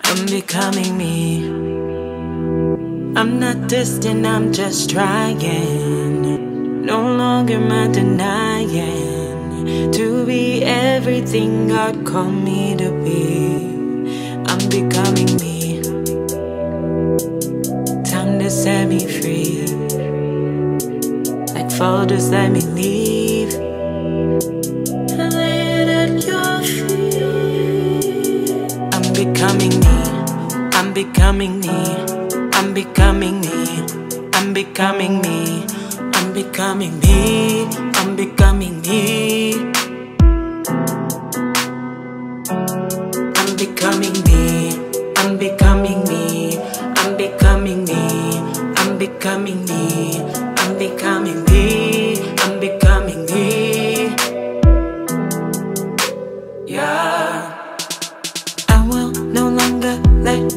I'm becoming me. I'm not distant, I'm just trying. No longer am I denying to be everything God called me to be. I'm becoming me. Time to set me free. Like folders, let me leave. And lay it at your feet. I'm becoming me. I'm becoming me, I'm becoming me, I'm becoming me, I'm becoming me, I'm becoming me. I'm becoming me, I'm becoming me, I'm becoming me, I'm becoming me.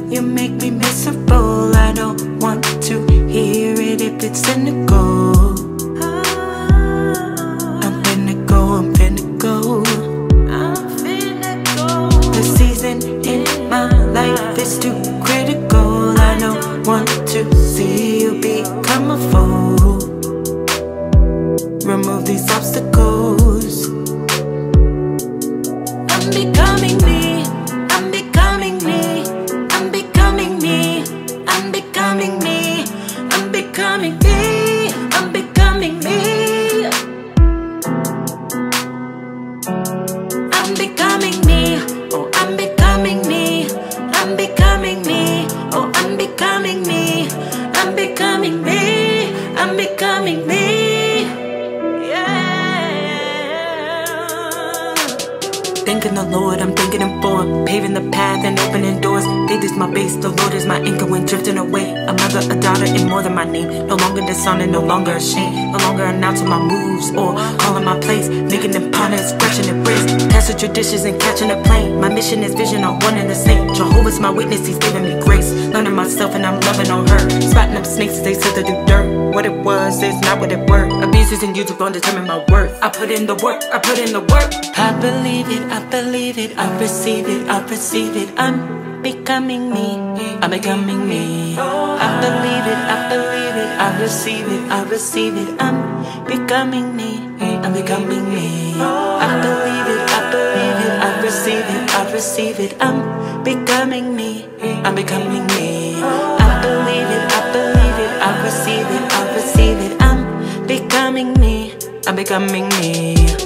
You make me miserable. I don't want to hear it if it's cynical. I'm finna go, I'm finna go. I'm finna go. The season in my life is too critical. I don't want to see you become a fool. Remove these obstacles. leaving me. Thanking the Lord, I'm thanking Him for paving the path and opening doors. Faith is my base, the Lord is my anchor when drifting away. A mother, a daughter, and more than my name. No longer dishonored, no longer ashamed. No longer announcing my moves or calling my place. Making them partners, scratching their bricks. Passing traditions and catching a plane. My mission is vision, all one and the same. Jehovah's my witness, He's giving me grace. Learning myself and I'm loving on her. Spotting up snakes, they said to do dirt. What it was is not what it were. Abuses and YouTube don't determine my worth. I put in the work, I put in the work. I believe it, I believe it, I receive it, I receive it. I'm becoming me, I'm becoming me. I believe it, I believe it, I receive it, I receive it. I'm becoming me, I'm becoming me. I believe it, I believe it, I receive it, I receive it. I'm becoming me, I'm becoming me. I believe it, I believe it, I receive it, I receive it. I'm becoming me, I'm becoming me.